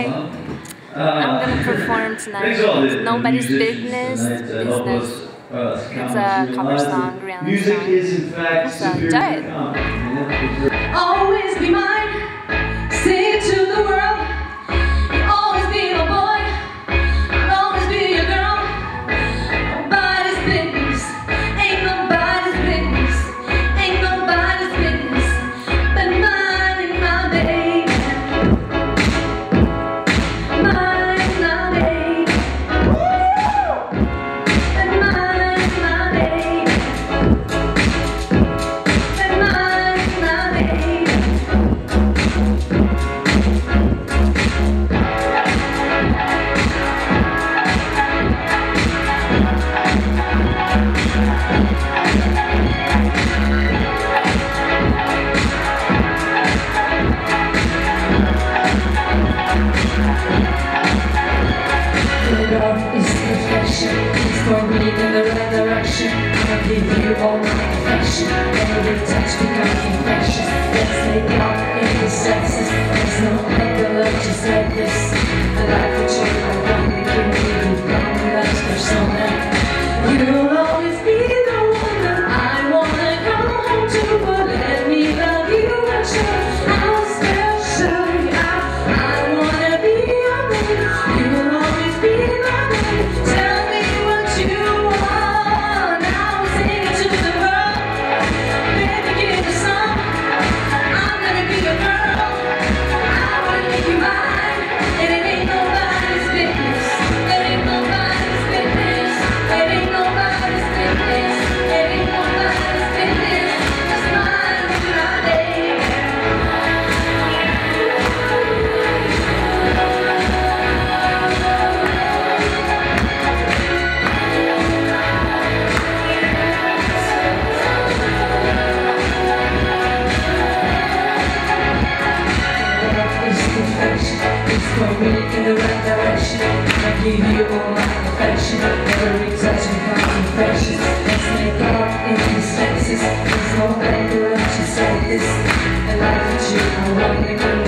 Hey, I'm gonna perform tonight. Nobody's business. Business. It's a cover song, Rihanna Music song. is in fact So enjoy superior it. Always be mine. The right direction. I give you all my affection. Every touch becomes infectious. Let's take in the senses. There's no other love just like this. A life with you, I want to give you the last persona. You'll Me in the right direction. I give you all my affection. Every touch becomes infectious. Let's make love in these senses. There's no better love to say this. And life with you, I wanna go